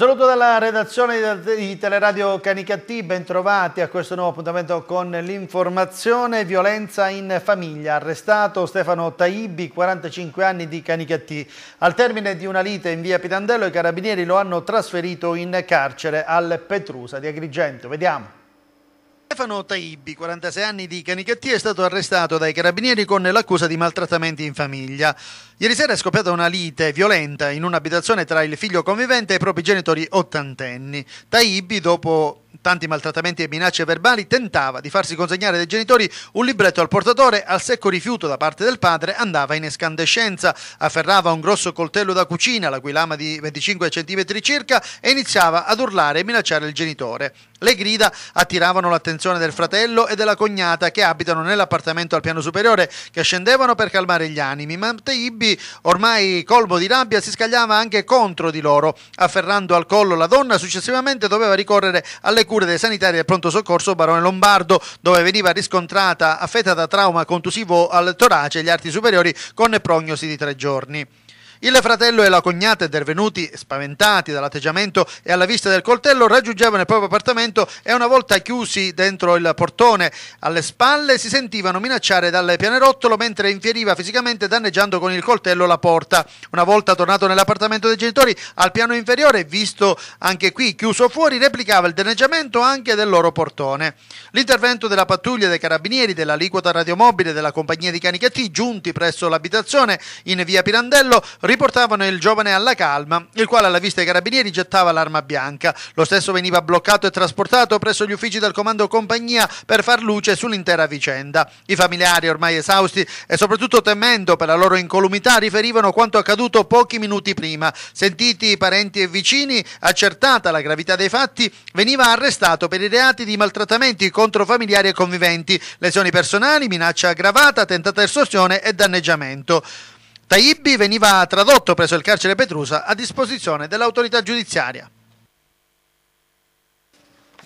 Saluto dalla redazione di Teleradio Canicattì, bentrovati a questo nuovo appuntamento con l'informazione. Violenza in famiglia, arrestato Stefano Taibi, 45 anni di Canicattì. Al termine di una lite in via Pirandello i carabinieri lo hanno trasferito in carcere al Petrusa di Agrigento. Vediamo. Stefano Taibbi, 46 anni di Canicattì, è stato arrestato dai carabinieri con l'accusa di maltrattamenti in famiglia. Ieri sera è scoppiata una lite violenta in un'abitazione tra il figlio convivente e i propri genitori ottantenni. Taibbi, dopo tanti maltrattamenti e minacce verbali, tentava di farsi consegnare dai genitori un libretto al portatore, al secco rifiuto da parte del padre andava in escandescenza, afferrava un grosso coltello da cucina, la cui lama di 25 cm circa, e iniziava ad urlare e minacciare il genitore. Le grida attiravano l'attenzione del fratello e della cognata che abitano nell'appartamento al piano superiore, che scendevano per calmare gli animi, ma Teibi, ormai colmo di rabbia, si scagliava anche contro di loro. Afferrando al collo la donna, successivamente doveva ricorrere alle cure dei sanitari del pronto soccorso Barone Lombardo, dove veniva riscontrata affetta da trauma contusivo al torace e gli arti superiori con prognosi di tre giorni. Il fratello e la cognata intervenuti, spaventati dall'atteggiamento e alla vista del coltello, raggiungevano il proprio appartamento e una volta chiusi dentro il portone alle spalle si sentivano minacciare dal pianerottolo mentre infieriva fisicamente danneggiando con il coltello la porta. Una volta tornato nell'appartamento dei genitori al piano inferiore, visto anche qui chiuso fuori, replicava il danneggiamento anche del loro portone. L'intervento della pattuglia dei carabinieri, dell'aliquota radiomobile della compagnia di Canichetti giunti presso l'abitazione in via Pirandello riportavano il giovane alla calma, il quale alla vista dei carabinieri gettava l'arma bianca. Lo stesso veniva bloccato e trasportato presso gli uffici del comando compagnia per far luce sull'intera vicenda. I familiari, ormai esausti e soprattutto temendo per la loro incolumità, riferivano quanto accaduto pochi minuti prima. Sentiti i parenti e vicini, accertata la gravità dei fatti, veniva arrestato per i reati di maltrattamenti contro familiari e conviventi, lesioni personali, minaccia aggravata, tentata estorsione e danneggiamento. Taibbi veniva tradotto presso il carcere Petrusa a disposizione dell'autorità giudiziaria.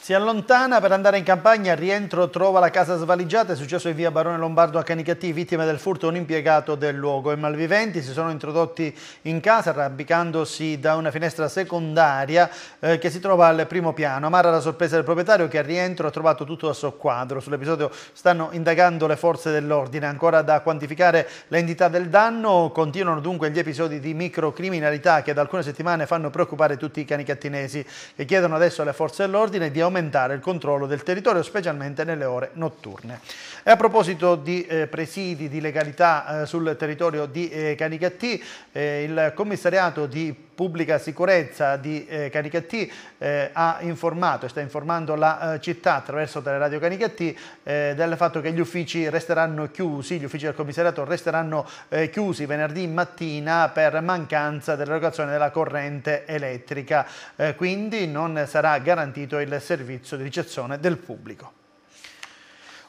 Si allontana per andare in campagna, rientro trova la casa svaligiata, è successo in via Barone Lombardo a Canicattì, vittime del furto un impiegato del luogo. I malviventi si sono introdotti in casa arrampicandosi da una finestra secondaria eh, che si trova al primo piano. Amara la sorpresa del proprietario che al rientro ha trovato tutto a soqquadro. Sull'episodio stanno indagando le forze dell'ordine. Ancora da quantificare l'entità del danno, continuano dunque gli episodi di microcriminalità che da alcune settimane fanno preoccupare tutti i canicattinesi che chiedono adesso alle forze dell'ordine di aumentare aumentare il controllo del territorio, specialmente nelle ore notturne. E a proposito di eh, presidi di legalità eh, sul territorio di eh, Canicattì, eh, il commissariato di pubblica sicurezza di eh, Canicattì eh, ha informato e sta informando la eh, città attraverso Teleradio Canicattì eh, del fatto che gli uffici resteranno chiusi, gli uffici del commissariato resteranno eh, chiusi venerdì mattina per mancanza dell'erogazione della corrente elettrica, eh, quindi non sarà garantito il servizio di ricezione del pubblico.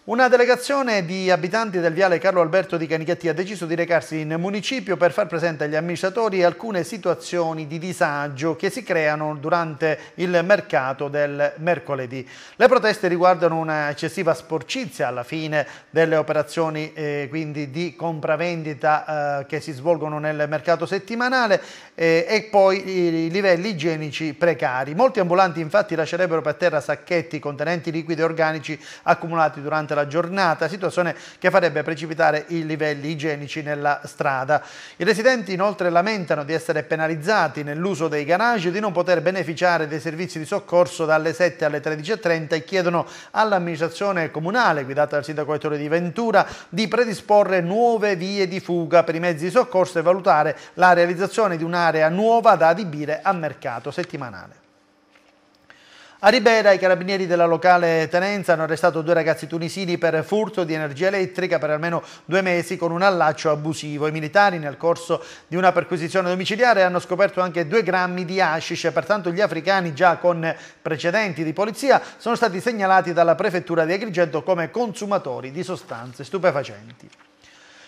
Una delegazione di abitanti del viale Carlo Alberto di Canichetti ha deciso di recarsi in municipio per far presente agli amministratori alcune situazioni di disagio che si creano durante il mercato del mercoledì. Le proteste riguardano una eccessiva sporcizia alla fine delle operazioni eh, quindi di compravendita eh, che si svolgono nel mercato settimanale eh, e poi i livelli igienici precari. Molti ambulanti infatti lascerebbero per terra sacchetti contenenti liquidi organici accumulati durante la giornata, situazione che farebbe precipitare i livelli igienici nella strada. I residenti inoltre lamentano di essere penalizzati nell'uso dei garage e di non poter beneficiare dei servizi di soccorso dalle 7 alle 13.30 e chiedono all'amministrazione comunale, guidata dal sindaco Ettore di Ventura, di predisporre nuove vie di fuga per i mezzi di soccorso e valutare la realizzazione di un'area nuova da adibire a mercato settimanale. A Ribera i carabinieri della locale tenenza hanno arrestato due ragazzi tunisini per furto di energia elettrica per almeno due mesi con un allaccio abusivo. I militari nel corso di una perquisizione domiciliare hanno scoperto anche due grammi di hashish, pertanto gli africani già con precedenti di polizia sono stati segnalati dalla prefettura di Agrigento come consumatori di sostanze stupefacenti.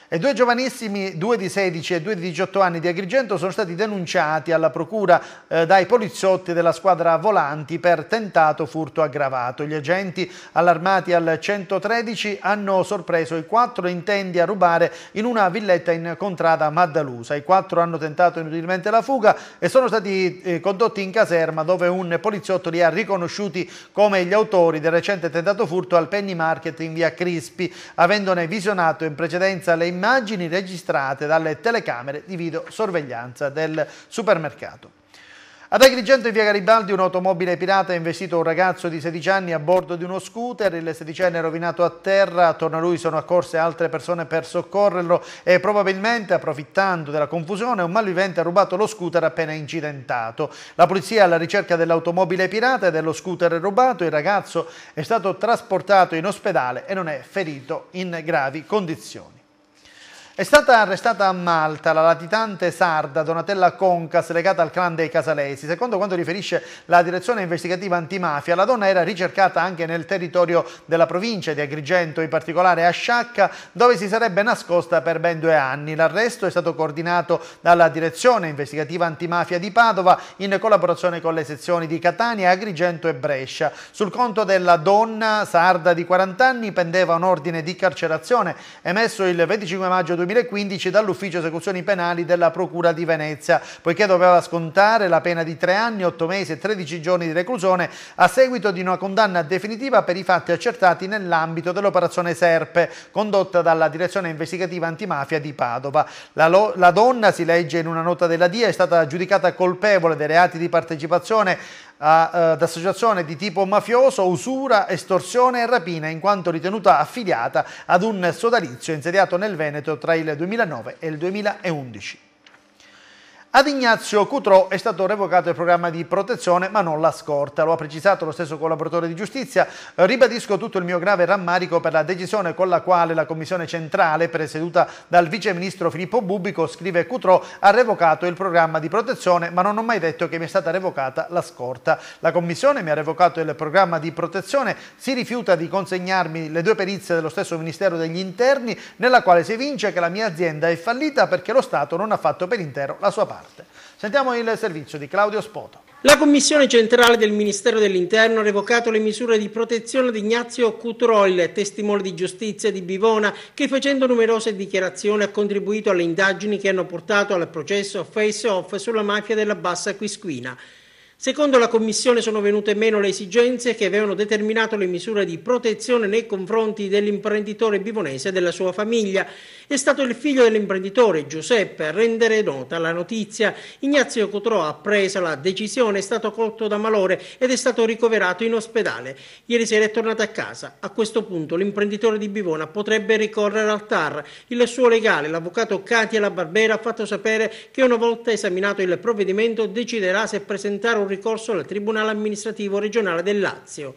E due giovanissimi, due di 16 e due di 18 anni di Agrigento, sono stati denunciati alla procura eh, dai poliziotti della squadra volanti per tentato furto aggravato. Gli agenti allarmati al 113 hanno sorpreso i quattro intendi a rubare in una villetta in contrada Maddalusa. I quattro hanno tentato inutilmente la fuga e sono stati eh, condotti in caserma dove un poliziotto li ha riconosciuti come gli autori del recente tentato furto al Penny Market in via Crispi, avendone visionato in precedenza le immagini registrate dalle telecamere di videosorveglianza del supermercato. Ad Agrigento in via Garibaldi un'automobile pirata ha investito un ragazzo di 16 anni a bordo di uno scooter, il sedicenne è rovinato a terra, attorno a lui sono accorse altre persone per soccorrerlo e probabilmente approfittando della confusione un malvivente ha rubato lo scooter appena incidentato. La polizia è alla ricerca dell'automobile pirata e dello scooter rubato, il ragazzo è stato trasportato in ospedale e non è ferito in gravi condizioni. È stata arrestata a Malta la latitante sarda Donatella Concas legata al clan dei Casalesi. Secondo quanto riferisce la direzione investigativa antimafia, la donna era ricercata anche nel territorio della provincia di Agrigento, in particolare a Sciacca, dove si sarebbe nascosta per ben due anni. L'arresto è stato coordinato dalla direzione investigativa antimafia di Padova in collaborazione con le sezioni di Catania, Agrigento e Brescia. Sul conto della donna sarda di 40 anni pendeva un ordine di carcerazione emesso il 25 maggio 2020 2015 dall'Ufficio Esecuzioni Penali della Procura di Venezia, poiché doveva scontare la pena di 3 anni, 8 mesi e 13 giorni di reclusione a seguito di una condanna definitiva per i fatti accertati nell'ambito dell'operazione Serpe, condotta dalla Direzione Investigativa Antimafia di Padova. La, la donna, si legge in una nota della DIA, è stata giudicata colpevole dei reati di partecipazione ad associazione di tipo mafioso, usura, estorsione e rapina in quanto ritenuta affiliata ad un sodalizio insediato nel Veneto tra il 2009 e il 2011. Ad Ignazio Cutrò è stato revocato il programma di protezione ma non la scorta, lo ha precisato lo stesso collaboratore di giustizia. Ribadisco tutto il mio grave rammarico per la decisione con la quale la commissione centrale, presieduta dal vice ministro Filippo Bubico, scrive Cutrò, ha revocato il programma di protezione ma non ho mai detto che mi è stata revocata la scorta. La commissione mi ha revocato il programma di protezione, si rifiuta di consegnarmi le due perizie dello stesso Ministero degli Interni nella quale si evince che la mia azienda è fallita perché lo Stato non ha fatto per intero la sua parte parte. Sentiamo il servizio di Claudio Spoto. La Commissione centrale del Ministero dell'Interno ha revocato le misure di protezione di Ignazio Cutroll, testimone di giustizia di Bivona, che facendo numerose dichiarazioni ha contribuito alle indagini che hanno portato al processo face-off sulla mafia della Bassa Quisquina. Secondo la Commissione sono venute meno le esigenze che avevano determinato le misure di protezione nei confronti dell'imprenditore bivonese e della sua famiglia. È stato il figlio dell'imprenditore Giuseppe a rendere nota la notizia. Ignazio Cotrò ha preso la decisione, è stato colto da malore ed è stato ricoverato in ospedale. Ieri sera è tornato a casa. A questo punto l'imprenditore di Bivona potrebbe ricorrere al TAR. Il suo legale, l'avvocato Katia La Barbera, ha fatto sapere che una volta esaminato il provvedimento deciderà se presentare un un ricorso al Tribunale amministrativo regionale del Lazio.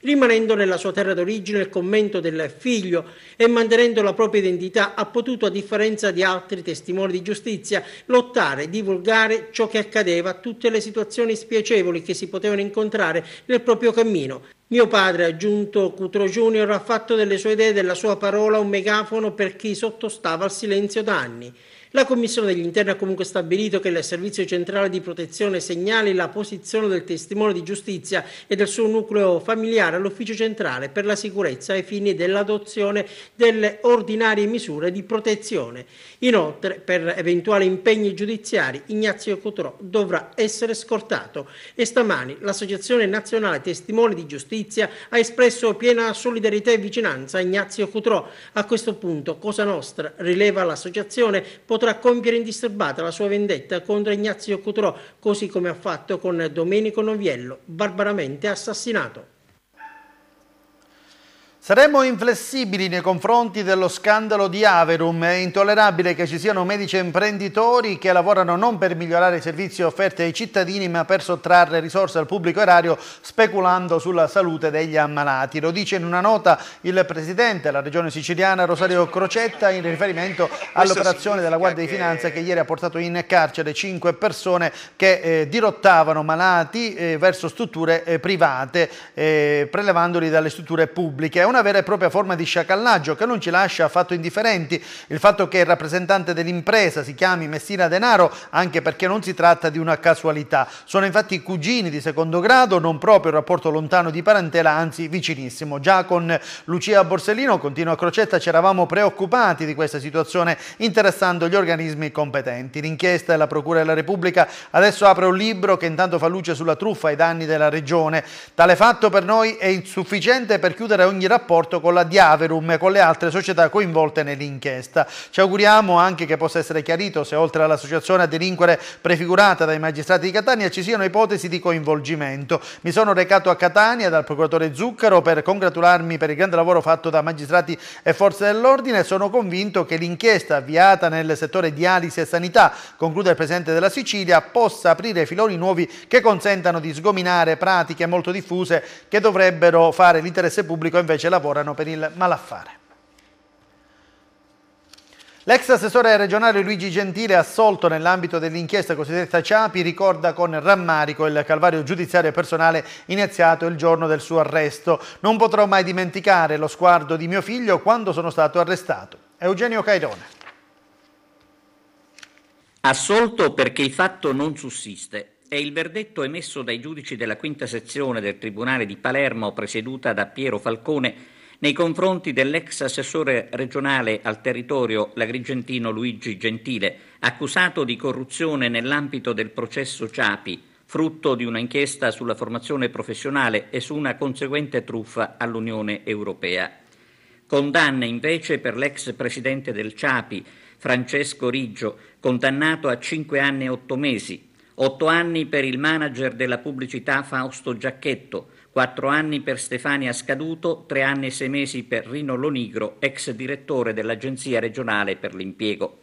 Rimanendo nella sua terra d'origine il commento del figlio e mantenendo la propria identità, ha potuto, a differenza di altri testimoni di giustizia, lottare divulgare ciò che accadeva, tutte le situazioni spiacevoli che si potevano incontrare nel proprio cammino. Mio padre, aggiunto Cutro Junior, ha fatto delle sue idee e della sua parola un megafono per chi sottostava al silenzio da anni. La Commissione degli Interni ha comunque stabilito che il Servizio Centrale di Protezione segnali la posizione del testimone di giustizia e del suo nucleo familiare all'Ufficio Centrale per la sicurezza ai fini dell'adozione delle ordinarie misure di protezione. Inoltre, per eventuali impegni giudiziari, Ignazio Cotrò dovrà essere scortato e stamani l'Associazione Nazionale Testimoni di Giustizia ha espresso piena solidarietà e vicinanza a Ignazio Cotrò. A questo punto Cosa Nostra, rileva l'associazione, potrà potrà compiere indisturbata la sua vendetta contro Ignazio Cutrò, così come ha fatto con Domenico Noviello, barbaramente assassinato. Saremo inflessibili nei confronti dello scandalo di Averum. È intollerabile che ci siano medici e imprenditori che lavorano non per migliorare i servizi offerti ai cittadini ma per sottrarre risorse al pubblico erario speculando sulla salute degli ammalati. Lo dice in una nota il Presidente della Regione siciliana Rosario Crocetta in riferimento all'operazione della Guardia di Finanza che ieri ha portato in carcere cinque persone che eh, dirottavano malati eh, verso strutture eh, private eh, prelevandoli dalle strutture pubbliche. Una una vera e propria forma di sciacallaggio che non ci lascia affatto indifferenti. Il fatto che il rappresentante dell'impresa si chiami Messina Denaro anche perché non si tratta di una casualità. Sono infatti cugini di secondo grado, non proprio un rapporto lontano di parentela, anzi vicinissimo. Già con Lucia Borsellino, continua Crocetta, ci eravamo preoccupati di questa situazione interessando gli organismi competenti. L'inchiesta della Procura della Repubblica adesso apre un libro che intanto fa luce sulla truffa ai danni della Regione. Tale fatto per noi è insufficiente per chiudere ogni rapporto con la Diaverum e con le altre società coinvolte nell'inchiesta. Ci auguriamo anche che possa essere chiarito se oltre all'associazione a delinquere prefigurata dai magistrati di Catania ci siano ipotesi di coinvolgimento. Mi sono recato a Catania dal procuratore Zuccaro per congratularmi per il grande lavoro fatto da magistrati e forze dell'ordine e sono convinto che l'inchiesta avviata nel settore dialisi e sanità, conclude il Presidente della Sicilia, possa aprire filoni nuovi che consentano di sgominare pratiche molto diffuse che dovrebbero fare l'interesse pubblico invece lavorano per il malaffare. L'ex assessore regionale Luigi Gentile, assolto nell'ambito dell'inchiesta cosiddetta Ciapi, ricorda con rammarico il calvario giudiziario personale iniziato il giorno del suo arresto. Non potrò mai dimenticare lo sguardo di mio figlio quando sono stato arrestato. Eugenio Cairone. Assolto perché il fatto non sussiste. È il verdetto emesso dai giudici della quinta sezione del Tribunale di Palermo, presieduta da Piero Falcone, nei confronti dell'ex assessore regionale al territorio l'agrigentino Luigi Gentile, accusato di corruzione nell'ambito del processo Ciapi, frutto di una inchiesta sulla formazione professionale e su una conseguente truffa all'Unione Europea. Condanne invece per l'ex presidente del Ciapi, Francesco Riggio, condannato a cinque anni e otto mesi, otto anni per il manager della pubblicità Fausto Giacchetto, quattro anni per Stefania Scaduto, tre anni e sei mesi per Rino Lonigro, ex direttore dell'Agenzia regionale per l'impiego.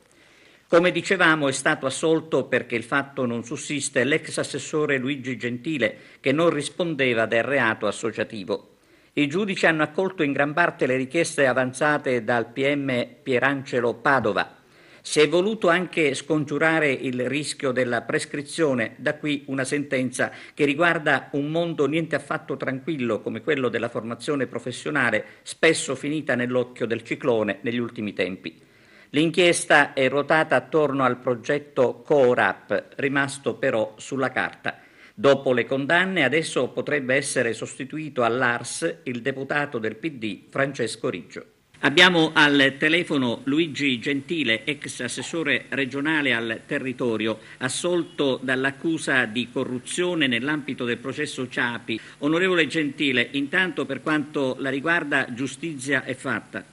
Come dicevamo è stato assolto perché il fatto non sussiste l'ex assessore Luigi Gentile che non rispondeva del reato associativo. I giudici hanno accolto in gran parte le richieste avanzate dal PM Pierangelo Padova, si è voluto anche scongiurare il rischio della prescrizione, da qui una sentenza che riguarda un mondo niente affatto tranquillo come quello della formazione professionale, spesso finita nell'occhio del ciclone negli ultimi tempi. L'inchiesta è ruotata attorno al progetto CORAP, rimasto però sulla carta. Dopo le condanne, adesso potrebbe essere sostituito all'ARS il deputato del PD Francesco Riggio. Abbiamo al telefono Luigi Gentile, ex assessore regionale al territorio, assolto dall'accusa di corruzione nell'ambito del processo Ciapi. Onorevole Gentile, intanto per quanto la riguarda giustizia è fatta.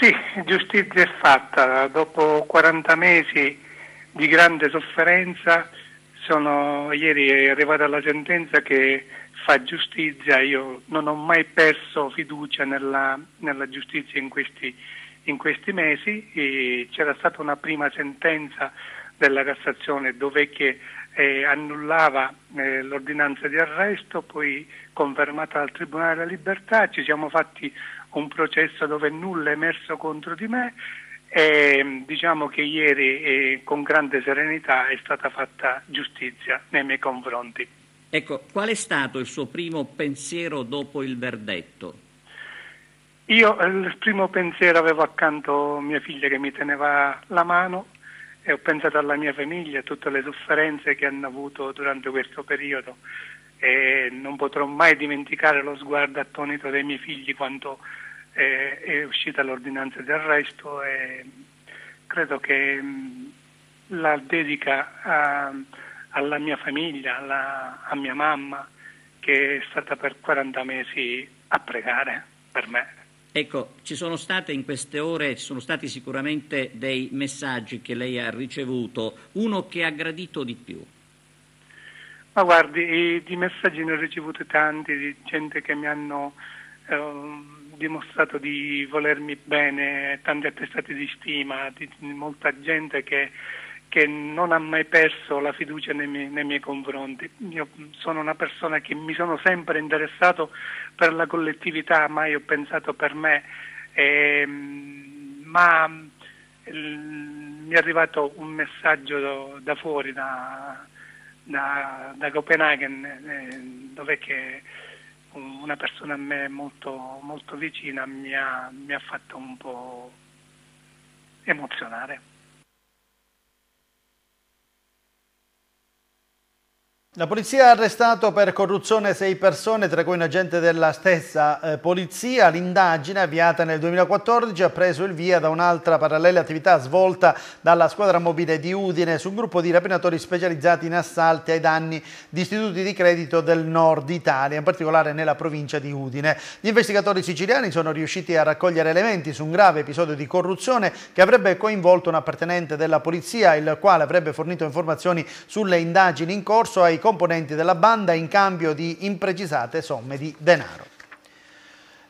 Sì, giustizia è fatta. Dopo 40 mesi di grande sofferenza sono, ieri è arrivata la sentenza che fa giustizia, io non ho mai perso fiducia nella, nella giustizia in questi, in questi mesi, c'era stata una prima sentenza della Cassazione dove che, eh, annullava eh, l'ordinanza di arresto, poi confermata dal Tribunale della Libertà, ci siamo fatti un processo dove nulla è emerso contro di me. E diciamo che ieri eh, con grande serenità è stata fatta giustizia nei miei confronti. Ecco, qual è stato il suo primo pensiero dopo il verdetto? Io eh, il primo pensiero avevo accanto mia figlia che mi teneva la mano e ho pensato alla mia famiglia, a tutte le sofferenze che hanno avuto durante questo periodo e non potrò mai dimenticare lo sguardo attonito dei miei figli quando eh, è uscita l'ordinanza di arresto e credo che mh, la dedica a alla mia famiglia, alla, a mia mamma che è stata per 40 mesi a pregare per me. Ecco, ci sono state in queste ore, ci sono stati sicuramente dei messaggi che lei ha ricevuto, uno che ha gradito di più. Ma guardi, di messaggi ne ho ricevuti tanti, di gente che mi hanno eh, dimostrato di volermi bene, tanti attestati di stima, di, di molta gente che che non ha mai perso la fiducia nei miei, nei miei, confronti. Io sono una persona che mi sono sempre interessato per la collettività, mai ho pensato per me, eh, ma mi è arrivato un messaggio da fuori, da, da, da Copenaghen, eh, dove una persona a me molto, molto vicina mi ha, mi ha fatto un po' emozionare. La polizia ha arrestato per corruzione sei persone, tra cui un agente della stessa eh, polizia. L'indagine, avviata nel 2014, ha preso il via da un'altra parallela attività svolta dalla squadra mobile di Udine su un gruppo di rapinatori specializzati in assalti ai danni di istituti di credito del nord Italia, in particolare nella provincia di Udine. Gli investigatori siciliani sono riusciti a raccogliere elementi su un grave episodio di corruzione che avrebbe coinvolto un appartenente della polizia, il quale avrebbe fornito informazioni sulle indagini in corso ai componenti della banda in cambio di imprecisate somme di denaro.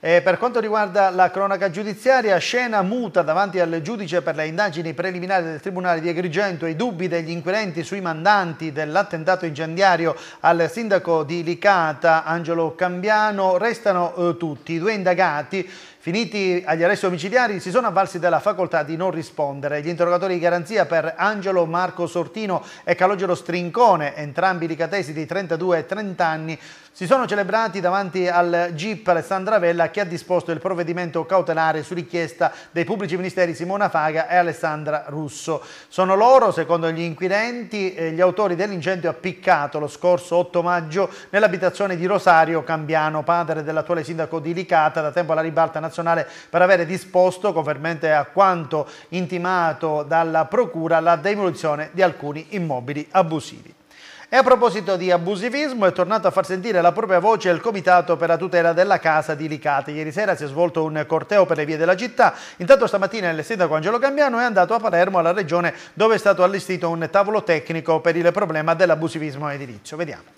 E per quanto riguarda la cronaca giudiziaria, scena muta davanti al giudice per le indagini preliminari del Tribunale di Agrigento i dubbi degli inquirenti sui mandanti dell'attentato incendiario al sindaco di Licata, Angelo Cambiano, restano eh, tutti. I due indagati Finiti agli arresti domiciliari si sono avvalsi della facoltà di non rispondere. Gli interrogatori di garanzia per Angelo Marco Sortino e Calogero Strincone, entrambi ricatesi di 32 e 30 anni, si sono celebrati davanti al GIP Alessandra Vella che ha disposto il provvedimento cautelare su richiesta dei pubblici ministeri Simona Faga e Alessandra Russo. Sono loro, secondo gli inquirenti, gli autori dell'incendio appiccato lo scorso 8 maggio nell'abitazione di Rosario Cambiano, padre dell'attuale sindaco di Licata, da tempo alla ribalta nazionale per avere disposto, confermente a quanto intimato dalla Procura, la demolizione di alcuni immobili abusivi. E a proposito di abusivismo è tornato a far sentire la propria voce il Comitato per la tutela della casa di Licate. Ieri sera si è svolto un corteo per le vie della città, intanto stamattina il sindaco Angelo Cambiano è andato a Palermo alla regione dove è stato allestito un tavolo tecnico per il problema dell'abusivismo edilizio. Vediamo.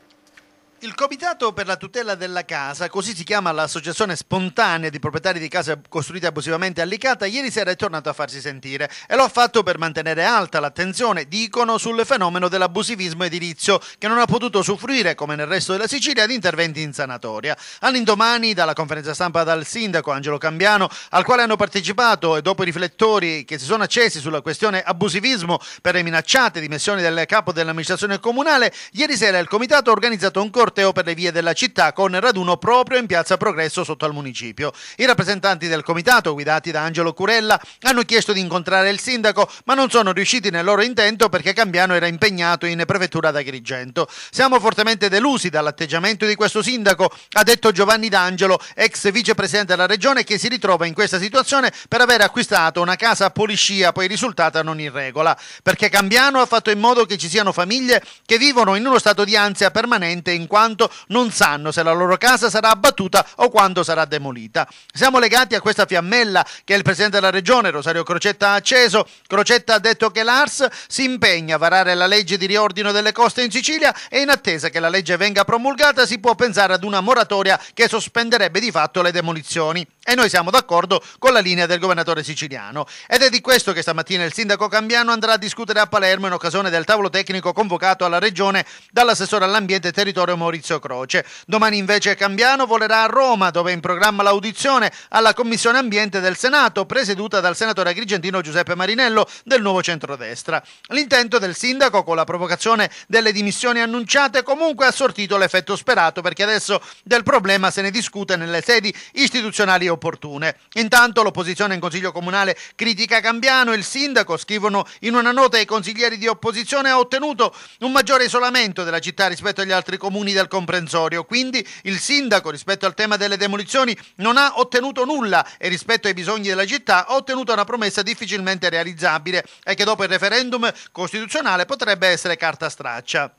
Il Comitato per la tutela della casa, così si chiama l'associazione spontanea di proprietari di case costruite abusivamente a Licata, ieri sera è tornato a farsi sentire e lo ha fatto per mantenere alta l'attenzione, dicono, sul fenomeno dell'abusivismo edilizio che non ha potuto soffrire, come nel resto della Sicilia, di interventi in sanatoria. All'indomani, dalla conferenza stampa dal sindaco Angelo Cambiano, al quale hanno partecipato e dopo i riflettori che si sono accesi sulla questione abusivismo per le minacciate dimissioni del capo dell'amministrazione comunale, ieri sera il Comitato ha organizzato un corso corteo per le vie della città con raduno proprio in piazza Progresso sotto al municipio. I rappresentanti del comitato, guidati da Angelo Curella, hanno chiesto di incontrare il sindaco, ma non sono riusciti nel loro intento perché Cambiano era impegnato in prefettura da Agrigento. Siamo fortemente delusi dall'atteggiamento di questo sindaco, ha detto Giovanni D'Angelo, ex vicepresidente della regione, che si ritrova in questa situazione per aver acquistato una casa a Poliscia, poi risultata non in regola. Perché Cambiano ha fatto in modo che ci siano famiglie che vivono in uno stato di ansia permanente in quanto quanto non sanno se la loro casa sarà abbattuta o quando sarà demolita. Siamo legati a questa fiammella che il Presidente della Regione, Rosario Crocetta, ha acceso. Crocetta ha detto che l'ARS si impegna a varare la legge di riordino delle coste in Sicilia e in attesa che la legge venga promulgata si può pensare ad una moratoria che sospenderebbe di fatto le demolizioni. E noi siamo d'accordo con la linea del governatore siciliano. Ed è di questo che stamattina il sindaco Cambiano andrà a discutere a Palermo in occasione del tavolo tecnico convocato alla regione dall'assessore all'ambiente e territorio Croce. Domani invece Cambiano volerà a Roma, dove è in programma l'audizione alla Commissione Ambiente del Senato, presieduta dal senatore agrigentino Giuseppe Marinello del Nuovo Centrodestra. L'intento del sindaco, con la provocazione delle dimissioni annunciate, comunque ha sortito l'effetto sperato, perché adesso del problema se ne discute nelle sedi istituzionali opportune. Intanto l'opposizione in Consiglio Comunale critica Cambiano, il sindaco, scrivono in una nota ai consiglieri di opposizione, ha ottenuto un maggiore isolamento della città rispetto agli altri comuni del comprensorio. Quindi il sindaco rispetto al tema delle demolizioni non ha ottenuto nulla e rispetto ai bisogni della città ha ottenuto una promessa difficilmente realizzabile e che dopo il referendum costituzionale potrebbe essere carta straccia.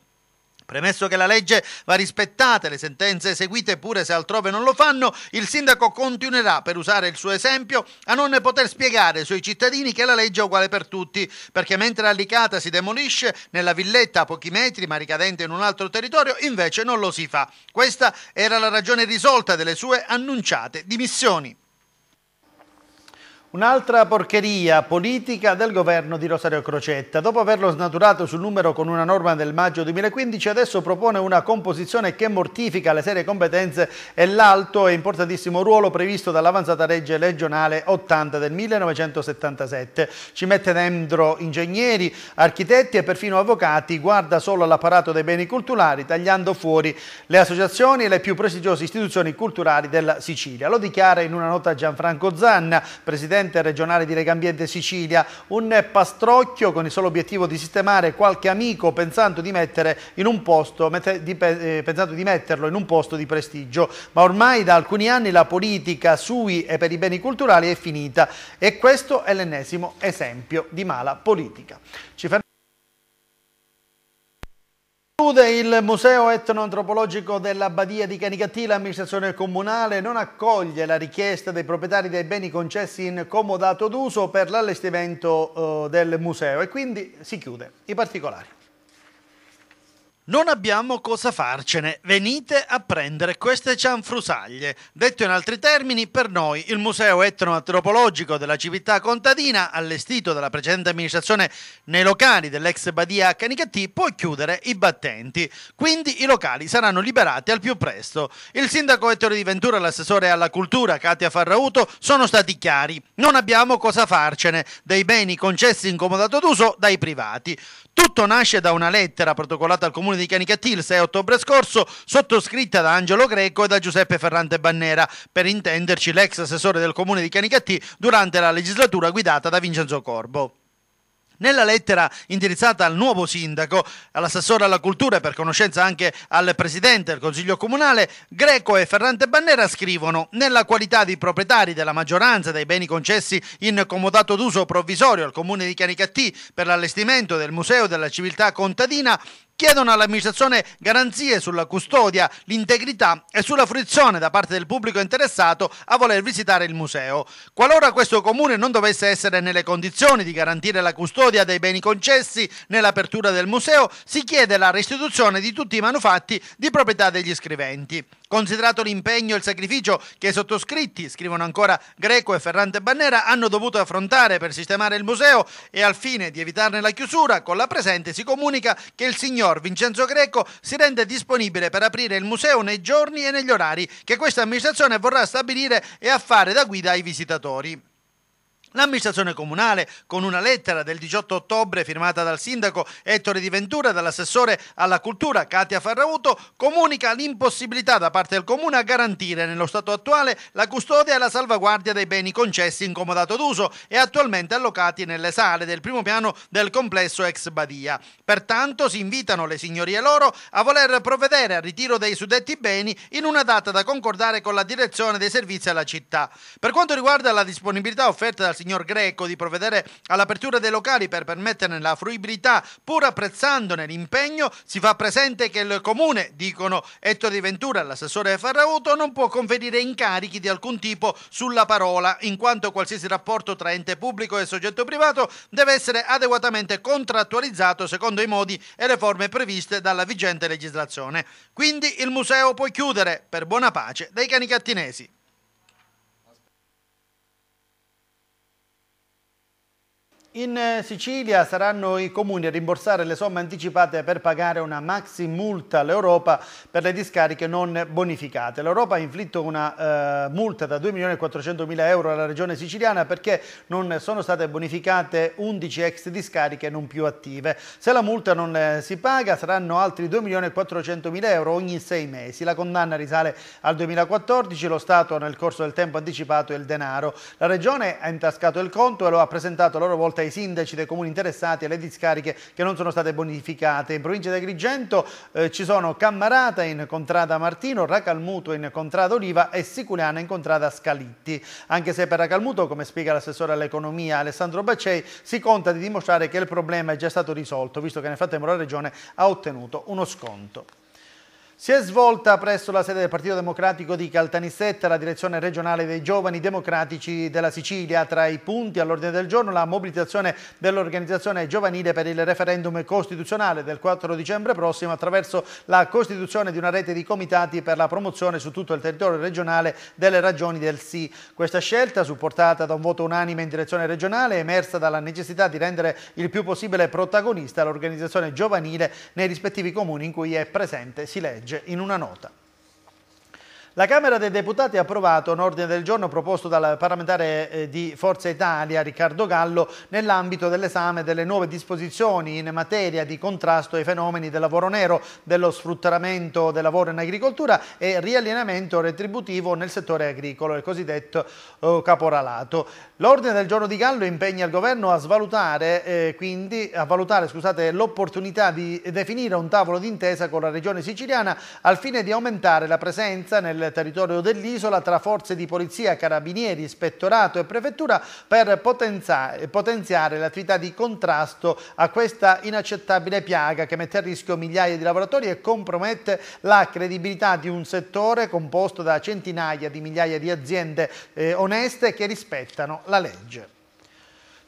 Premesso che la legge va rispettata e le sentenze eseguite pure se altrove non lo fanno, il sindaco continuerà, per usare il suo esempio, a non poter spiegare ai suoi cittadini che la legge è uguale per tutti, perché mentre a Licata si demolisce, nella villetta a pochi metri ma ricadente in un altro territorio, invece non lo si fa. Questa era la ragione risolta delle sue annunciate dimissioni. Un'altra porcheria politica del governo di Rosario Crocetta. Dopo averlo snaturato sul numero con una norma del maggio 2015, adesso propone una composizione che mortifica le serie competenze e l'alto e importantissimo ruolo previsto dall'avanzata legge regionale 80 del 1977. Ci mette dentro ingegneri, architetti e perfino avvocati, guarda solo all'apparato dei beni culturali, tagliando fuori le associazioni e le più prestigiose istituzioni culturali della Sicilia. Lo dichiara in una nota Gianfranco Zanna, presidente presidente regionale di Legambiente Sicilia, un pastrocchio con il solo obiettivo di sistemare qualche amico pensando di, posto, di, eh, pensando di metterlo in un posto di prestigio, ma ormai da alcuni anni la politica sui e per i beni culturali è finita e questo è l'ennesimo esempio di mala politica. Chiude il Museo etnoantropologico della Badia di Canicattì, l'amministrazione comunale non accoglie la richiesta dei proprietari dei beni concessi in comodato d'uso per l'allestimento eh, del museo e quindi si chiude. I particolari. Non abbiamo cosa farcene, venite a prendere queste cianfrusaglie. Detto in altri termini, per noi il Museo Etnoantropologico della civiltà contadina, allestito dalla precedente amministrazione nei locali dell'ex Badia Canicattì, può chiudere i battenti. Quindi i locali saranno liberati al più presto. Il sindaco Ettore di Ventura e l'assessore alla cultura Katia Farrauto sono stati chiari. Non abbiamo cosa farcene dei beni concessi in comodato d'uso dai privati. Tutto nasce da una lettera protocollata al comune di Canicattì il 6 ottobre scorso, sottoscritta da Angelo Greco e da Giuseppe Ferrante Bannera, per intenderci l'ex assessore del comune di Canicattì durante la legislatura guidata da Vincenzo Corbo. Nella lettera indirizzata al nuovo sindaco, all'assessore alla cultura e per conoscenza anche al presidente del Consiglio Comunale, Greco e Ferrante Bannera scrivono nella qualità di proprietari della maggioranza dei beni concessi in comodato d'uso provvisorio al Comune di Canicattì per l'allestimento del Museo della Civiltà Contadina, chiedono all'amministrazione garanzie sulla custodia, l'integrità e sulla fruizione da parte del pubblico interessato a voler visitare il museo. Qualora questo comune non dovesse essere nelle condizioni di garantire la custodia dei beni concessi nell'apertura del museo, si chiede la restituzione di tutti i manufatti di proprietà degli scriventi. Considerato l'impegno e il sacrificio che i sottoscritti, scrivono ancora Greco e Ferrante Bannera, hanno dovuto affrontare per sistemare il museo e al fine di evitarne la chiusura, con la presente si comunica che il signor Vincenzo Greco si rende disponibile per aprire il museo nei giorni e negli orari che questa amministrazione vorrà stabilire e a fare da guida ai visitatori. L'amministrazione comunale, con una lettera del 18 ottobre firmata dal sindaco Ettore Di Ventura e dall'assessore alla cultura Katia Farrauto, comunica l'impossibilità da parte del comune a garantire nello stato attuale la custodia e la salvaguardia dei beni concessi in comodato d'uso e attualmente allocati nelle sale del primo piano del complesso ex Badia. Pertanto si invitano le signorie loro a voler provvedere al ritiro dei suddetti beni in una data da concordare con la direzione dei servizi alla città. Per quanto riguarda la disponibilità offerta dal signor Greco di provvedere all'apertura dei locali per permetterne la fruibilità, pur apprezzandone l'impegno, si fa presente che il comune, dicono Ettore Di Ventura e l'assessore Farrauto, non può conferire incarichi di alcun tipo sulla parola, in quanto qualsiasi rapporto tra ente pubblico e soggetto privato deve essere adeguatamente contrattualizzato secondo i modi e le forme previste dalla vigente legislazione. Quindi il museo può chiudere per buona pace dei canicattinesi. In eh, Sicilia saranno i comuni a rimborsare le somme anticipate per pagare una maxi multa all'Europa per le discariche non bonificate. L'Europa ha inflitto una eh, multa da 2 milioni e 400 mila euro alla regione siciliana perché non sono state bonificate 11 ex discariche non più attive. Se la multa non eh, si paga saranno altri 2 milioni e 400 mila euro ogni sei mesi. La condanna risale al 2014, lo Stato nel corso del tempo ha anticipato il denaro. La regione ha intascato il conto e lo ha presentato a loro volta ai sindaci dei comuni interessati alle discariche che non sono state bonificate. In provincia di Agrigento eh, ci sono Cammarata in contrada Martino, Racalmuto in contrada Oliva e Siculiana in contrada Scalitti. Anche se per Racalmuto, come spiega l'assessore all'economia Alessandro Baccei, si conta di dimostrare che il problema è già stato risolto, visto che nel frattempo la Regione ha ottenuto uno sconto. Si è svolta presso la sede del Partito Democratico di Caltanissetta la direzione regionale dei giovani democratici della Sicilia. Tra i punti all'ordine del giorno la mobilitazione dell'organizzazione giovanile per il referendum costituzionale del 4 dicembre prossimo attraverso la costituzione di una rete di comitati per la promozione su tutto il territorio regionale delle ragioni del sì. Questa scelta, supportata da un voto unanime in direzione regionale, è emersa dalla necessità di rendere il più possibile protagonista l'organizzazione giovanile nei rispettivi comuni in cui è presente, si legge legge in una nota. La Camera dei Deputati ha approvato un ordine del giorno proposto dal parlamentare eh, di Forza Italia Riccardo Gallo nell'ambito dell'esame delle nuove disposizioni in materia di contrasto ai fenomeni del lavoro nero, dello sfruttamento del lavoro in agricoltura e riallineamento retributivo nel settore agricolo, il cosiddetto eh, caporalato. L'ordine del giorno di Gallo impegna il governo a svalutare eh, l'opportunità di definire un tavolo d'intesa con la regione siciliana al fine di aumentare la presenza nel territorio dell'isola tra forze di polizia, carabinieri, ispettorato e prefettura per potenziare, l'attività di contrasto a questa inaccettabile piaga che mette a rischio migliaia di lavoratori e compromette la credibilità di un settore composto da centinaia di migliaia di aziende eh, oneste che rispettano la legge.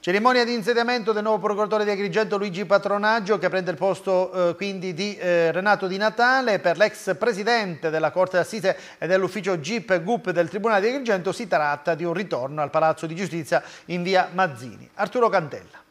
Cerimonia di insediamento del nuovo procuratore di Agrigento Luigi Patronaggio che prende il posto eh, quindi di eh, Renato Di Natale per l'ex presidente della Corte d'Assise e dell'ufficio GIP e GUP del Tribunale di Agrigento si tratta di un ritorno al Palazzo di Giustizia in via Mazzini. Arturo Cantella.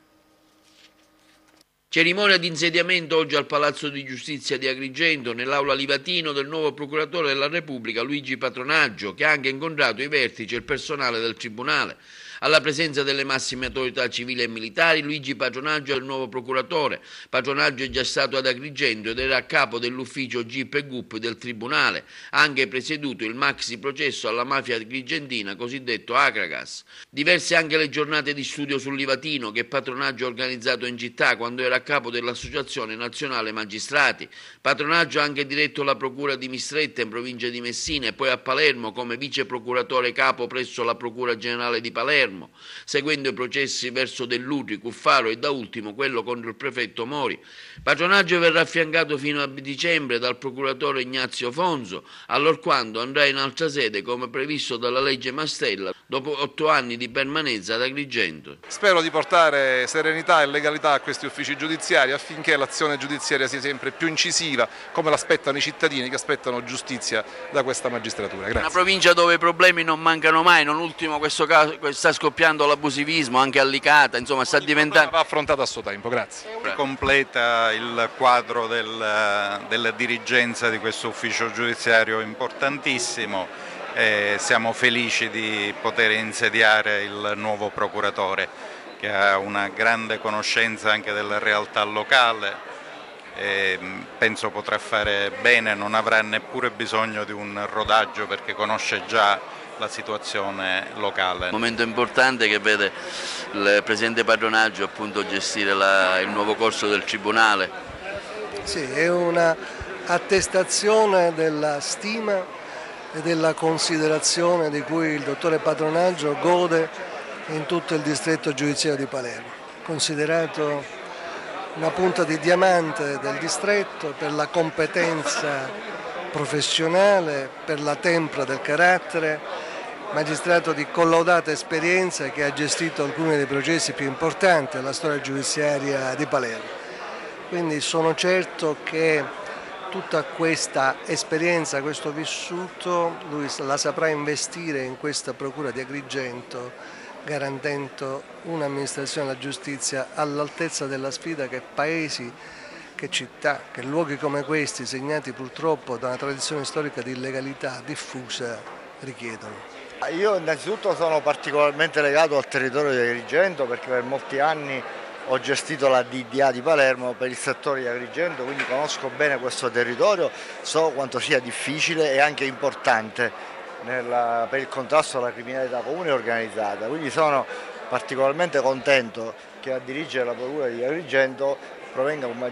Cerimonia di insediamento oggi al Palazzo di Giustizia di Agrigento, nell'aula Livatino del nuovo procuratore della Repubblica Luigi Patronaggio, che ha anche incontrato i vertici e il personale del Tribunale. Alla presenza delle massime autorità civili e militari, Luigi Patronaggio è il nuovo procuratore. Patronaggio è già stato ad Agrigento ed era a capo dell'ufficio GIP e GUP del Tribunale. Ha anche presieduto il maxi processo alla mafia agrigentina, cosiddetto Acragas. Diverse anche le giornate di studio sul Livatino che Patronaggio ha organizzato in città quando era a capo dell'Associazione Nazionale Magistrati. Patronaggio ha anche diretto la procura di Mistretta in provincia di Messina e poi a Palermo come vice procuratore capo presso la Procura Generale di Palermo Palermo, seguendo i processi verso Dell'Utri, Cuffaro e da ultimo quello contro il prefetto Mori. Patronaggio verrà affiancato fino a dicembre dal procuratore Ignazio Fonso, allorquando andrà in altra sede come previsto dalla legge Mastella dopo otto anni di permanenza ad Agrigento. Spero di portare serenità e legalità a questi uffici giudiziari affinché l'azione giudiziaria sia sempre più incisiva come l'aspettano i cittadini che aspettano giustizia da questa magistratura. Grazie. Una provincia dove i problemi non mancano mai, non ultimo questo caso, sta scoppiando l'abusivismo anche a Licata, insomma sta diventando... Va affrontato a suo tempo, grazie. Completa il quadro del, della dirigenza di questo ufficio giudiziario importantissimo e siamo felici di poter insediare il nuovo procuratore che ha una grande conoscenza anche della realtà locale e penso potrà fare bene, non avrà neppure bisogno di un rodaggio perché conosce già la situazione locale. Un momento importante che vede il Presidente Padronaggio appunto gestire la, il nuovo corso del Tribunale. Sì, è una attestazione della stima e della considerazione di cui il dottore Padronaggio gode in tutto il distretto giudiziario di Palermo, considerato una punta di diamante del distretto per la competenza professionale, per la tempra del carattere magistrato di collaudata esperienza che ha gestito alcuni dei processi più importanti della storia giudiziaria di Palermo. Quindi sono certo che tutta questa esperienza, questo vissuto, lui la saprà investire in questa procura di Agrigento garantendo un'amministrazione della giustizia all'altezza della sfida che paesi, che città, che luoghi come questi, segnati purtroppo da una tradizione storica di illegalità diffusa, richiedono. Io innanzitutto sono particolarmente legato al territorio di Agrigento perché per molti anni ho gestito la DDA di Palermo per il settore di Agrigento, quindi conosco bene questo territorio, so quanto sia difficile e anche importante nella, per il contrasto alla criminalità comune organizzata. Quindi sono particolarmente contento che a dirigere la Procura di Agrigento venga un,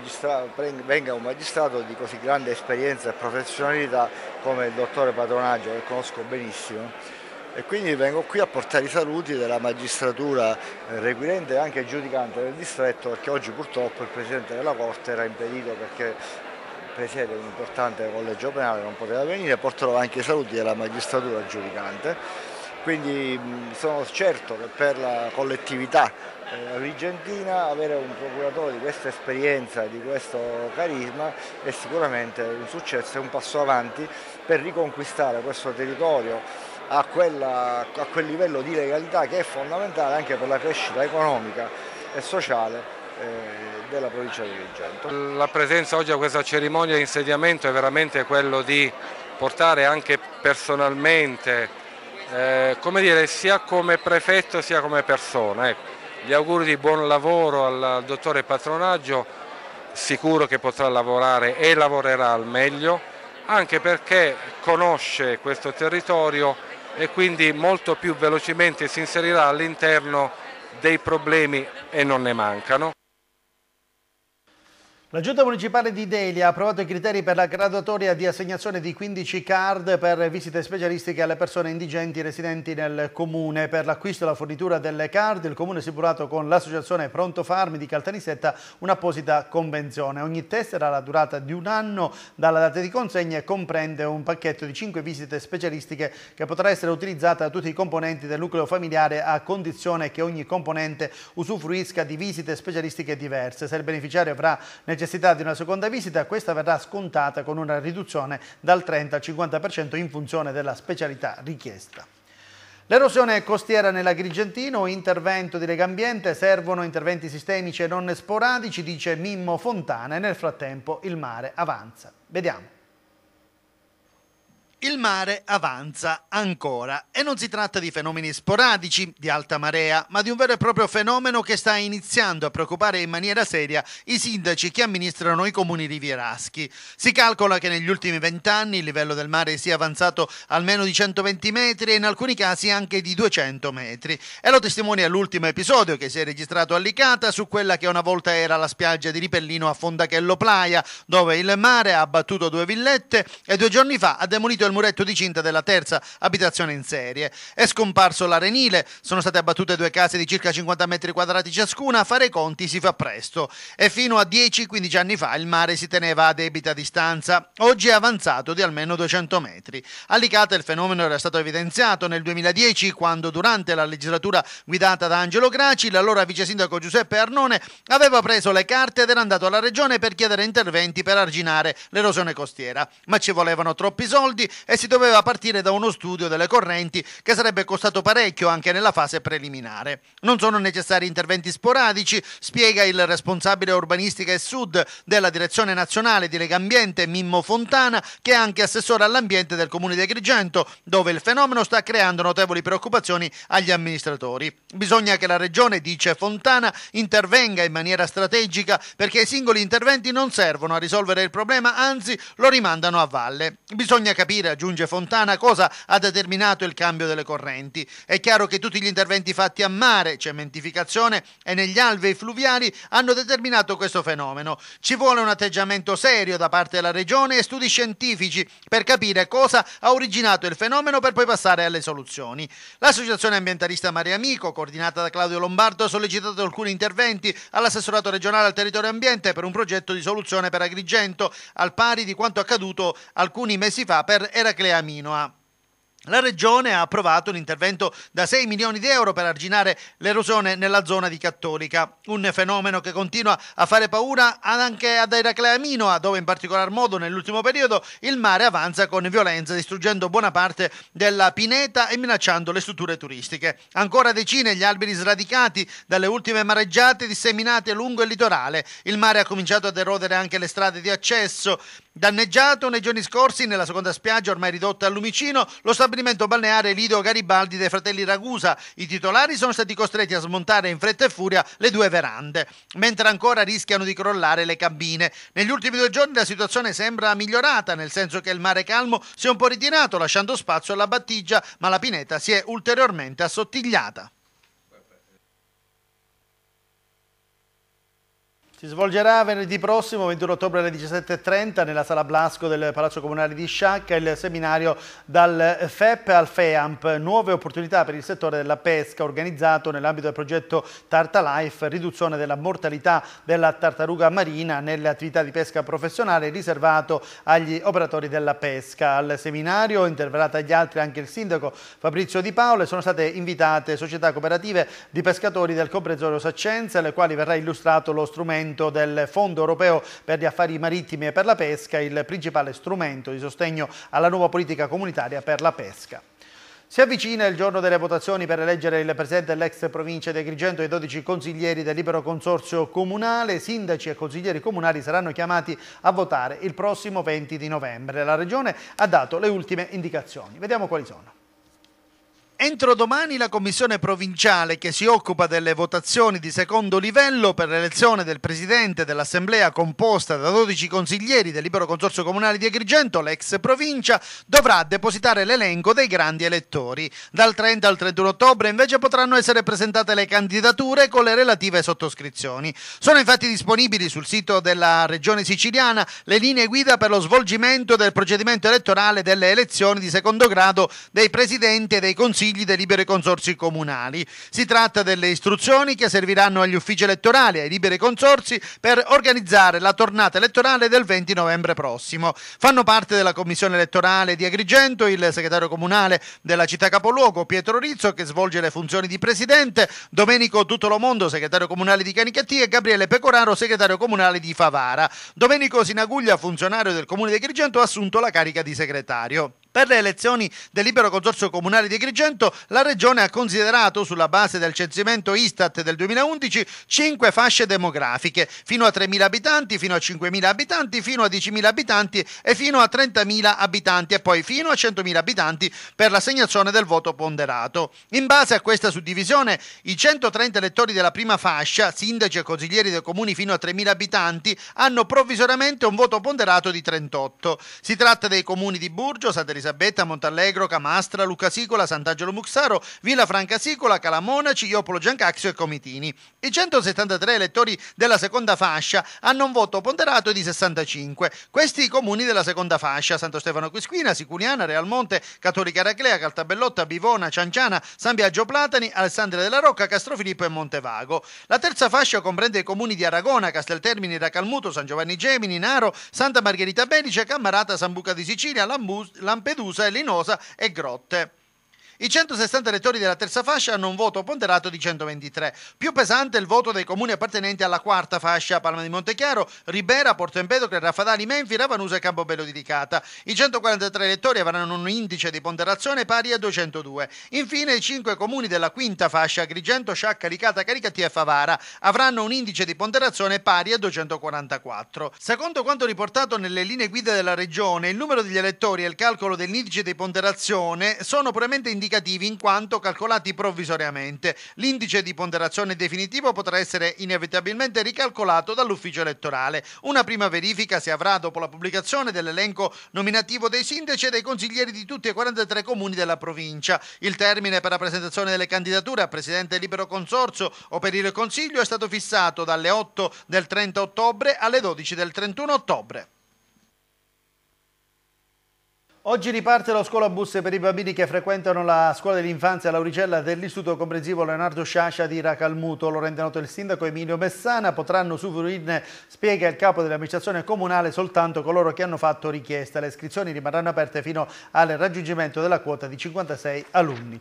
venga un magistrato di così grande esperienza e professionalità come il dottore Patronaggio che conosco benissimo e quindi vengo qui a portare i saluti della magistratura eh, requirente e anche giudicante del distretto perché oggi purtroppo il Presidente della Corte era impedito perché presiede un importante collegio penale, non poteva venire, porterò anche i saluti della magistratura giudicante, quindi sono certo che per la collettività eh, argentina avere un procuratore di questa esperienza di questo carisma è sicuramente un successo e un passo avanti per riconquistare questo territorio a, quella, a quel livello di legalità che è fondamentale anche per la crescita economica e sociale eh, della provincia di Agrigento. La presenza oggi a questa cerimonia di insediamento è veramente quello di portare anche personalmente, eh, come dire, sia come prefetto sia come persona. Ecco. Gli auguri di buon lavoro al dottore Patronaggio, sicuro che potrà lavorare e lavorerà al meglio, anche perché conosce questo territorio e quindi molto più velocemente si inserirà all'interno dei problemi e non ne mancano. La Giunta Municipale di Delia ha approvato i criteri per la graduatoria di assegnazione di 15 card per visite specialistiche alle persone indigenti residenti nel Comune. Per l'acquisto e la fornitura delle card il Comune ha stipulato con l'associazione Pronto Farmi di Caltanissetta un'apposita convenzione. Ogni tessera ha la durata di un anno dalla data di consegna e comprende un pacchetto di 5 visite specialistiche che potrà essere utilizzata da tutti i componenti del nucleo familiare a condizione che ogni componente usufruisca di visite specialistiche diverse. Se il beneficiario avrà necessità necessità di una seconda visita, questa verrà scontata con una riduzione dal 30 al 50% in funzione della specialità richiesta. L'erosione costiera nell'Agrigentino, intervento di Legambiente, servono interventi sistemici e non sporadici, dice Mimmo Fontana e nel frattempo il mare avanza. Vediamo. Il mare avanza ancora e non si tratta di fenomeni sporadici di alta marea, ma di un vero e proprio fenomeno che sta iniziando a preoccupare in maniera seria i sindaci che amministrano i comuni rivieraschi. Si calcola che negli ultimi vent'anni il livello del mare sia avanzato almeno di 120 metri e in alcuni casi anche di 200 metri. E lo testimonia l'ultimo episodio che si è registrato a Licata su quella che una volta era la spiaggia di Ripellino a Fondachello Playa, dove il mare ha abbattuto due villette e due giorni fa ha demolito il muretto di cinta della terza abitazione in serie. È scomparso l'arenile, sono state abbattute due case di circa 50 metri quadrati ciascuna, a fare i conti si fa presto. E fino a 10-15 anni fa il mare si teneva a debita distanza, oggi è avanzato di almeno 200 metri. A Licata il fenomeno era stato evidenziato nel 2010 quando durante la legislatura guidata da Angelo Graci, l'allora vice sindaco Giuseppe Arnone aveva preso le carte ed era andato alla regione per chiedere interventi per arginare l'erosione costiera. Ma ci volevano troppi soldi e si doveva partire da uno studio delle correnti che sarebbe costato parecchio anche nella fase preliminare. Non sono necessari interventi sporadici, spiega il responsabile urbanistica e sud della Direzione Nazionale di Legambiente Mimmo Fontana, che è anche assessore all'ambiente del comune di Agrigento, dove il fenomeno sta creando notevoli preoccupazioni agli amministratori. Bisogna che la regione, dice Fontana, intervenga in maniera strategica perché i singoli interventi non servono a risolvere il problema, anzi lo rimandano a valle. Bisogna capire, aggiunge Fontana, cosa ha determinato il cambio delle correnti. È chiaro che tutti gli interventi fatti a mare, cementificazione e negli alvei fluviali hanno determinato questo fenomeno. Ci vuole un atteggiamento serio da parte della Regione e studi scientifici per capire cosa ha originato il fenomeno per poi passare alle soluzioni. L'Associazione Ambientalista Mare Amico, coordinata da Claudio Lombardo, ha sollecitato alcuni interventi all'assessorato regionale al territorio ambiente per un progetto di soluzione per Agrigento, al pari di quanto accaduto alcuni mesi fa per Eraclea Minoa. La Regione ha approvato un intervento da 6 milioni di euro per arginare l'erosione nella zona di Cattolica, un fenomeno che continua a fare paura anche ad Eraclea Minoa, dove in particolar modo nell'ultimo periodo il mare avanza con violenza, distruggendo buona parte della pineta e minacciando le strutture turistiche. Ancora decine gli alberi sradicati dalle ultime mareggiate disseminate lungo il litorale. Il mare ha cominciato ad erodere anche le strade di accesso. Danneggiato nei giorni scorsi nella seconda spiaggia ormai ridotta al lumicino lo stabilimento balneare Lido Garibaldi dei fratelli Ragusa. I titolari sono stati costretti a smontare in fretta e furia le due verande, mentre ancora rischiano di crollare le cabine. Negli ultimi due giorni la situazione sembra migliorata, nel senso che il mare calmo si è un po' ritirato lasciando spazio alla battigia, ma la pineta si è ulteriormente assottigliata. Si svolgerà venerdì prossimo, 21 ottobre alle 17.30, nella sala Blasco del Palazzo Comunale di Sciacca, il seminario dal FEP al FEAMP, nuove opportunità per il settore della pesca, organizzato nell'ambito del progetto Tartalife, riduzione della mortalità della tartaruga marina nelle attività di pesca professionale, riservato agli operatori della pesca. Al seminario interverrà tra gli altri anche il sindaco Fabrizio Di Paolo e sono state invitate società cooperative di pescatori del comprensorio Saccenza, alle quali verrà illustrato lo strumento finanziamento del Fondo europeo per gli affari marittimi e per la pesca, il principale strumento di sostegno alla nuova politica comunitaria per la pesca. Si avvicina il giorno delle votazioni per eleggere il presidente dell'ex provincia di Agrigento e i 12 consiglieri del libero consorzio comunale. Sindaci e consiglieri comunali saranno chiamati a votare il prossimo 20 di novembre. La Regione ha dato le ultime indicazioni. Vediamo quali sono. Entro domani la commissione provinciale che si occupa delle votazioni di secondo livello per l'elezione del presidente dell'assemblea composta da 12 consiglieri del libero consorzio comunale di Agrigento, l'ex provincia, dovrà depositare l'elenco dei grandi elettori. Dal 30 al 31 ottobre invece potranno essere presentate le candidature con le relative sottoscrizioni. Sono infatti disponibili sul sito della regione siciliana le linee guida per lo svolgimento del procedimento elettorale delle elezioni di secondo grado dei presidenti e dei consigli consigli dei liberi consorsi comunali. Si tratta delle istruzioni che serviranno agli uffici elettorali e ai liberi consorsi per organizzare la tornata elettorale del 20 novembre prossimo. Fanno parte della commissione elettorale di Agrigento il segretario comunale della città capoluogo Pietro Rizzo che svolge le funzioni di presidente, Domenico Tutolomondo segretario comunale di Canichetti e Gabriele Pecoraro segretario comunale di Favara. Domenico Sinaguglia funzionario del comune di Agrigento ha assunto la carica di segretario. Per le elezioni del libero consorzio comunale di Agrigento, la Regione ha considerato, sulla base del censimento Istat del 2011, cinque fasce demografiche, fino a 3.000 abitanti, fino a 5.000 abitanti, fino a 10.000 abitanti e fino a 30.000 abitanti e poi fino a 100.000 abitanti per l'assegnazione del voto ponderato. In base a questa suddivisione, i 130 elettori della prima fascia, sindaci e consiglieri dei comuni fino a 3.000 abitanti, hanno provvisoriamente un voto ponderato di 38. Si tratta dei comuni di Burgio, Santa Elisabetta, Montallegro, Camastra, Luca Sicola, Sant'Angelo Muxaro, Villa Franca Sicola, Calamonaci, Iopolo Giancaxio e Comitini. I 173 elettori della seconda fascia hanno un voto ponderato di 65. Questi i comuni della seconda fascia: Santo Stefano Quisquina, Sicuniana, Realmonte, Cattolica Araclea, Caltabellotta, Bivona, Cianciana, San Biagio Platani, Alessandria della Rocca, Castrofilippo e Montevago. La terza fascia comprende i comuni di Aragona, Casteltermini, Racalmuto, San Giovanni Gemini, Naro, Santa Margherita Belice, Cammarata, Sambuca di Sicilia, Lampedusa, Linosa e Grotte. I 160 elettori della terza fascia hanno un voto ponderato di 123. Più pesante il voto dei comuni appartenenti alla quarta fascia, Palma di Montechiaro, Ribera, Porto Empedocle, Raffadali, Menfi, Ravanusa e Campobello di Licata. I 143 elettori avranno un indice di ponderazione pari a 202. Infine i 5 comuni della quinta fascia, Agrigento, Sciacca, Licata, Caricati e Favara, avranno un indice di ponderazione pari a 244. Secondo quanto riportato nelle linee guida della Regione, il numero degli elettori e il calcolo dell'indice di ponderazione sono puramente indicati indicativi in quanto calcolati provvisoriamente. L'indice di ponderazione definitivo potrà essere inevitabilmente ricalcolato dall'ufficio elettorale. Una prima verifica si avrà dopo la pubblicazione dell'elenco nominativo dei sindaci e dei consiglieri di tutti e 43 comuni della provincia. Il termine per la presentazione delle candidature a presidente libero consorzio o per il consiglio è stato fissato dalle 8 del 30 ottobre alle 12 del 31 ottobre. Oggi riparte lo scuola bus per i bambini che frequentano la scuola dell'infanzia Lauricella dell'Istituto Comprensivo Leonardo Sciascia di Racalmuto. Lo rende noto il sindaco Emilio Messana. Potranno usufruirne, spiega il capo dell'amministrazione comunale, soltanto coloro che hanno fatto richiesta. Le iscrizioni rimarranno aperte fino al raggiungimento della quota di 56 alunni.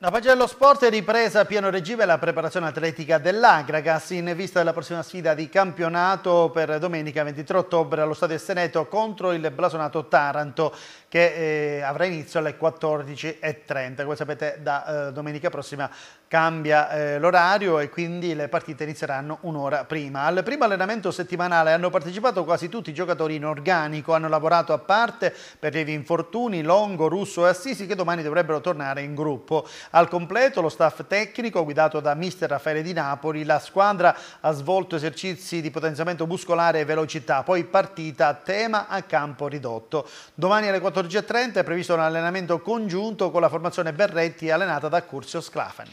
La pagina dello sport è ripresa a pieno regime la preparazione atletica dell'Agragas in vista della prossima sfida di campionato per domenica 23 ottobre allo Stadio Seneto contro il blasonato Taranto che eh, avrà inizio alle 14.30. Come sapete da eh, domenica prossima cambia eh, l'orario e quindi le partite inizieranno un'ora prima. Al primo allenamento settimanale hanno partecipato quasi tutti i giocatori in organico, hanno lavorato a parte per lievi infortuni Longo, Russo e Assisi che domani dovrebbero tornare in gruppo. Al completo lo staff tecnico guidato da mister Raffaele Di Napoli, la squadra ha svolto esercizi di potenziamento muscolare e velocità, poi partita a tema a campo ridotto. Domani alle 14.30 è previsto un allenamento congiunto con la formazione Berretti allenata da Curzio Sclafani.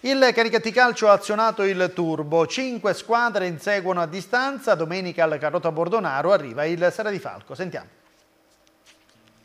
Il Caricati Calcio ha azionato il turbo, cinque squadre inseguono a distanza, domenica al Carrota Bordonaro arriva il Sera di Falco. Sentiamo.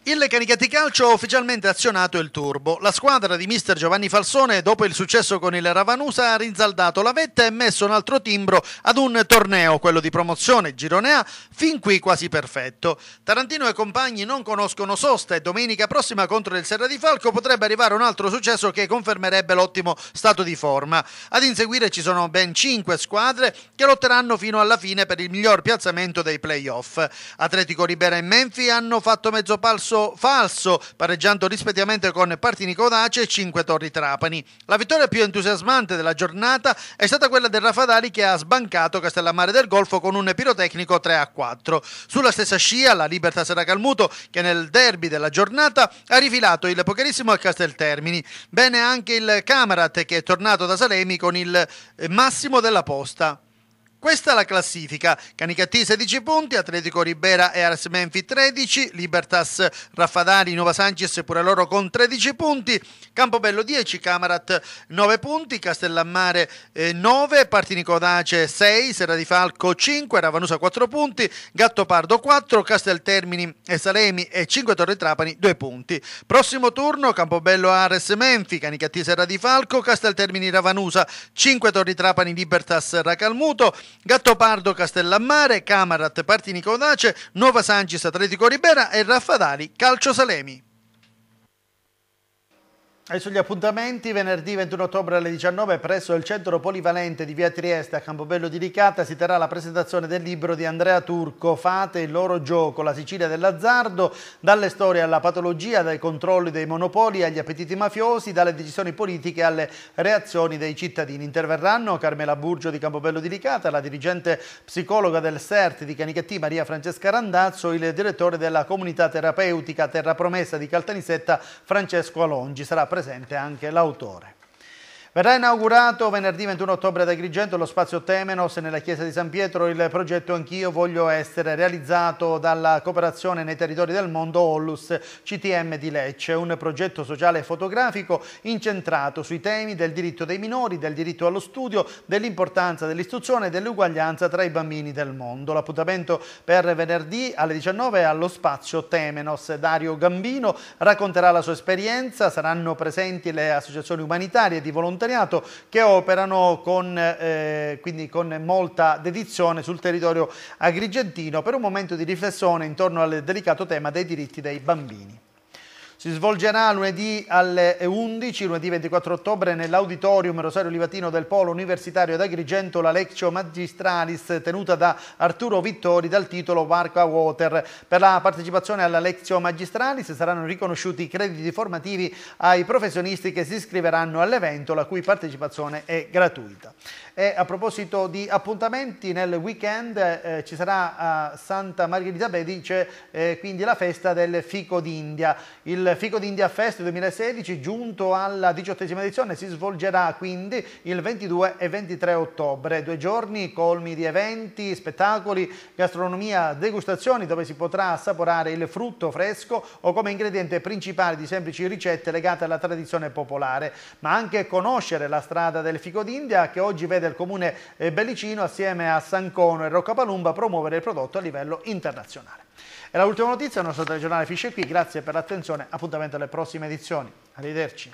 Il Canicati Calcio ha ufficialmente azionato il turbo. La squadra di mister Giovanni Falsone, dopo il successo con il Ravanusa, ha rinsaldato la vetta e messo un altro timbro ad un torneo, quello di promozione Girone A, fin qui quasi perfetto. Tarantino e compagni non conoscono sosta e domenica prossima contro il Serra di Falco potrebbe arrivare un altro successo che confermerebbe l'ottimo stato di forma. Ad inseguire ci sono ben cinque squadre che lotteranno fino alla fine per il miglior piazzamento dei playoff. Atletico Ribera e Menfi hanno fatto mezzo palso falso falso, pareggiando rispettivamente con Partini Codace e 5 Torri Trapani. La vittoria più entusiasmante della giornata è stata quella del Rafadari che ha sbancato Castellammare del Golfo con un pirotecnico 3 a 4. Sulla stessa scia la Libertas Racalmuto che nel derby della giornata ha rifilato il pokerissimo al Casteltermini. Bene anche il Camarat che è tornato da Salemi con il massimo della posta. Questa è la classifica. Canicattì 16 punti, Atletico Ribera e Ars Menfi 13, Libertas Raffadari, Nova Sanchez pure loro con 13 punti, Campobello 10, Camarat 9 punti, Castellammare eh, 9, Partinico Dace 6, Serra di Falco 5, Ravanusa 4 punti, Gattopardo 4, Casteltermini e Salemi e 5 Torre Trapani 2 punti. Prossimo turno Campobello Ares Menfi, Canicattì Serra di Falco, Casteltermini Ravanusa, 5 Torri Trapani Libertas Racalmuto, Gattopardo Castellammare, Camarat Partini Codace, Nuova Sancis Atletico Ribera e Raffadali Calcio Salemi. E sugli appuntamenti, venerdì 21 ottobre alle 19 presso il centro polivalente di via Trieste a Campobello di Licata si terrà la presentazione del libro di Andrea Turco, Fate il loro gioco, la Sicilia dell'azzardo, dalle storie alla patologia, dai controlli dei monopoli agli appetiti mafiosi, dalle decisioni politiche alle reazioni dei cittadini. Interverranno Carmela Burgio di Campobello di Licata, la dirigente psicologa del CERT di Canichetti Maria Francesca Randazzo, il direttore della comunità terapeutica Terra Promessa di Caltanissetta Francesco Alongi. Sarà presente anche l'autore. Verrà inaugurato venerdì 21 ottobre ad Agrigento lo spazio Temenos nella chiesa di San Pietro il progetto Anch'io voglio essere realizzato dalla cooperazione nei territori del mondo Ollus CTM di Lecce, un progetto sociale e fotografico incentrato sui temi del diritto dei minori, del diritto allo studio, dell'importanza dell'istruzione e dell'uguaglianza tra i bambini del mondo. L'appuntamento per venerdì alle 19 allo spazio Temenos. Dario Gambino racconterà la sua esperienza, saranno presenti le associazioni umanitarie di volontariato volontariato che operano con, eh, con molta dedizione sul territorio agrigentino per un momento di riflessione intorno al delicato tema dei diritti dei bambini. Si svolgerà lunedì alle 11, lunedì 24 ottobre, nell'auditorium Rosario Livatino del Polo Universitario ad Agrigento la Lectio Magistralis tenuta da Arturo Vittori dal titolo Varca Water. Per la partecipazione alla Lectio Magistralis saranno riconosciuti i crediti formativi ai professionisti che si iscriveranno all'evento, la cui partecipazione è gratuita. E a proposito di appuntamenti, nel weekend eh, ci sarà a Santa Margherita Bedice eh, quindi la festa del Fico d'India. Il Fico d'India Fest 2016, giunto alla diciottesima edizione, si svolgerà quindi il 22 e 23 ottobre. Due giorni colmi di eventi, spettacoli, gastronomia, degustazioni dove si potrà assaporare il frutto fresco o come ingrediente principale di semplici ricette legate alla tradizione popolare, ma anche conoscere la strada del Fico d'India che oggi vede del comune Bellicino assieme a Sancono e Roccapalumba promuovere il prodotto a livello internazionale. E l'ultima notizia, il nostro telegiornale finisce qui, grazie per l'attenzione, appuntamento alle prossime edizioni. Arrivederci.